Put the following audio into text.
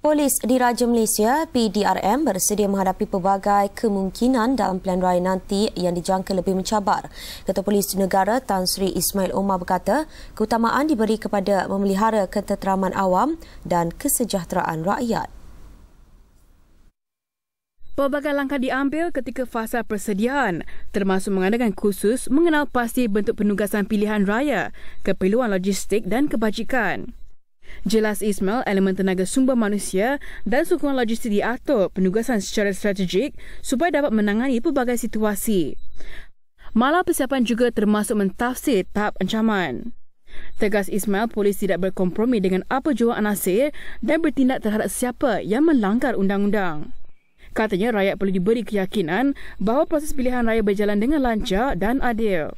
Polis Diraja Malaysia PDRM bersedia menghadapi pelbagai kemungkinan dalam pilihan raya nanti yang dijangka lebih mencabar. Ketua Polis Negara Tan Sri Ismail Omar berkata, keutamaan diberi kepada memelihara ketenteraman awam dan kesejahteraan rakyat. Pelbagai langkah diambil ketika fasa persediaan termasuk mengadakan khusus mengenal pasti bentuk penugasan pilihan raya, keperluan logistik dan kebajikan. Jelas Ismail, elemen tenaga sumber manusia dan sokongan logistik diatur penugasan secara strategik supaya dapat menangani pelbagai situasi. Malah persiapan juga termasuk mentafsir tahap ancaman. Tegas Ismail, polis tidak berkompromi dengan apa jua anasir dan bertindak terhadap siapa yang melanggar undang-undang. Katanya rakyat perlu diberi keyakinan bahawa proses pilihan raya berjalan dengan lancar dan adil.